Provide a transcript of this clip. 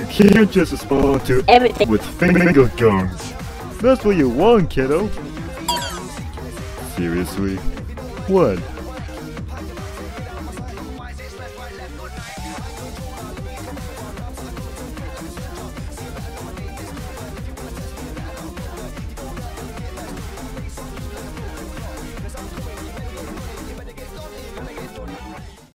You can't just respond to everything with finger guns. That's what you want, kiddo. Seriously? What?